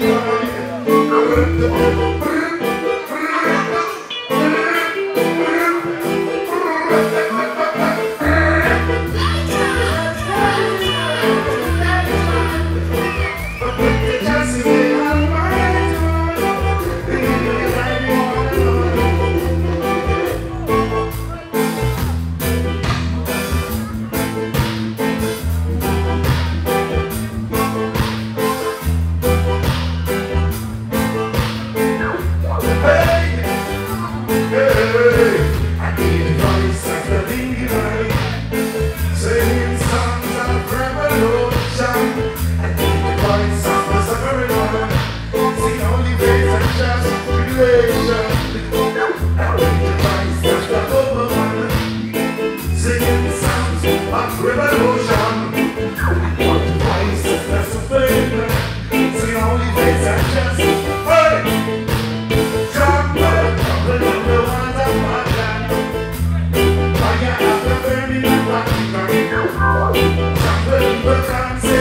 Thank you. Hey! Good times.